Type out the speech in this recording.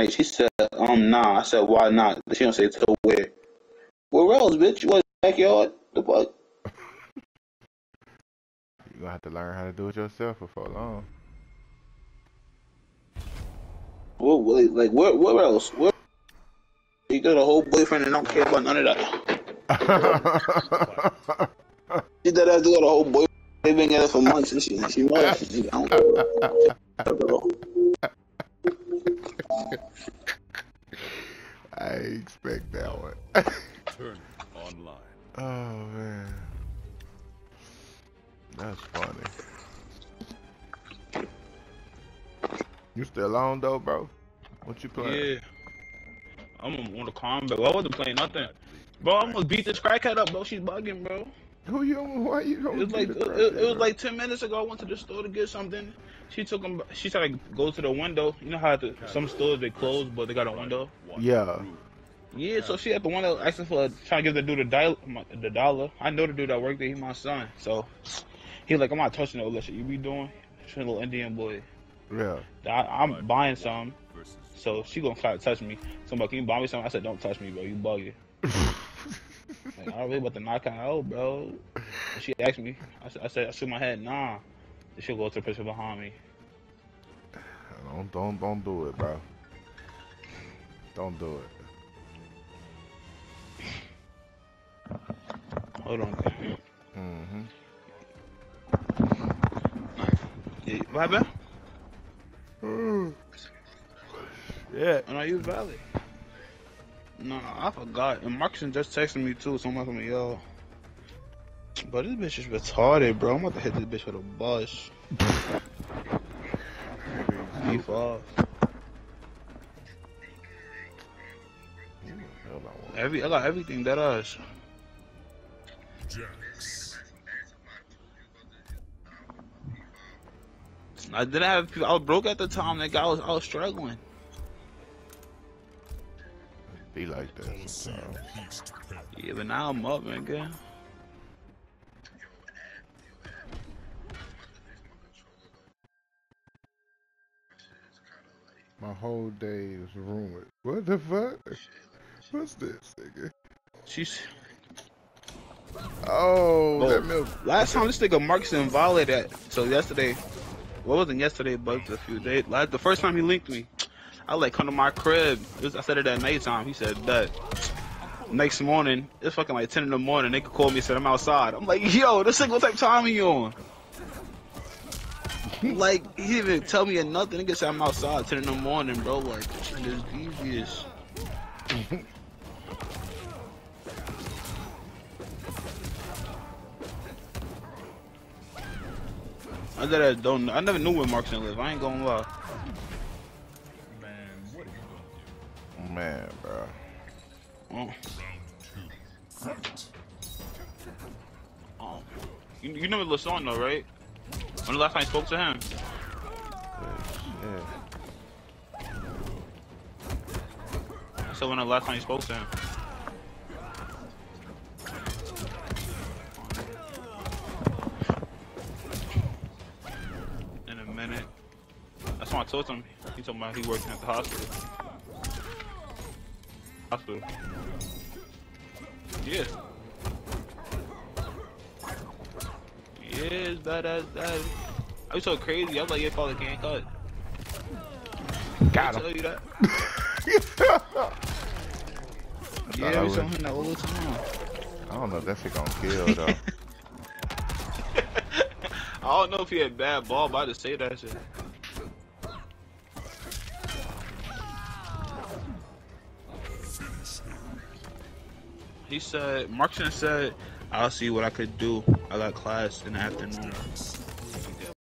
night. She said, um, nah. I said, why not? She don't say to where. Where else, bitch? Was backyard? The fuck? You gonna have to learn how to do it yourself before long. What, what, like, where, where else? Where? You got a whole boyfriend and don't care about none of that. she did that. Got a whole boyfriend. They've been together for months and she, she was. I don't care. Bro. I expect that one. Turn online. oh man, that's funny. You still on though, bro? What you playing? Yeah. I'm on the combat. I wasn't playing nothing. Bro, I almost beat this crackhead up, bro. She's bugging, bro. Who you? Why you? It was like it, it, it was like ten minutes ago. I went to the store to get something. She took him. She tried to go to the window. You know how the, some stores they close, but they got a window. Yeah. Yeah, so she at the window asking for trying to give the dude the, dial, the dollar. I know the dude that worked there. He my son. So he like, I'm not touching no shit you be doing. She's a little Indian boy. Yeah. I, I'm buying some. So she gonna try to touch me. So I'm like, can you buy me some? I said, don't touch me, bro. You bugging. like, I really about to knock her out, bro. And she asked me. I said, I said, I shook my head, nah. Then she'll go to the person behind me. Don't don't don't do it, bro. Don't do it. Hold on. Mm-hmm. Yeah, what happened? Yeah. Oh, no, you valid. No, I forgot. And Markson just texted me too, so I'm like, yo. But this bitch is retarded, bro. I'm about to hit this bitch with a bus. Beef off. Every I got everything that us. I didn't have people. I was broke at the time. That guy was I was struggling. Be like that. sometimes. Yeah, but now I'm up, nigga. My whole day is ruined. What the fuck? What's this, nigga? She's Oh, that milk. last time this nigga Markson violated that. So yesterday, what wasn't yesterday, but a few days. Like the first time he linked me, I like come to my crib. Was- I said it at nighttime. He said that. Next morning, it's fucking like ten in the morning. They could call me and said I'm outside. I'm like, yo, this nigga, what type of time are you on? like he didn't even tell me nothing. Nigga said I'm outside ten in the morning, bro. Like this devious. I did that don't. I never knew where Markson lived. I ain't gonna lie. Man, bro. Oh. Oh. You, you know Lason though, right? When the last time you spoke to him? Yeah. So when the last time you spoke to him? Told him. He told me he working at the hospital. Hospital. Yeah. Yeah, it's bad as that. I was so crazy. I was like, your father can't cut. Got I him. tell you that. I Yeah, we thought I saw would- him that all the time. I don't know if that shit gonna kill though. I don't know if he had bad ball, but I just say that shit. He said, Markson said, I'll see what I could do. I got class in the afternoon.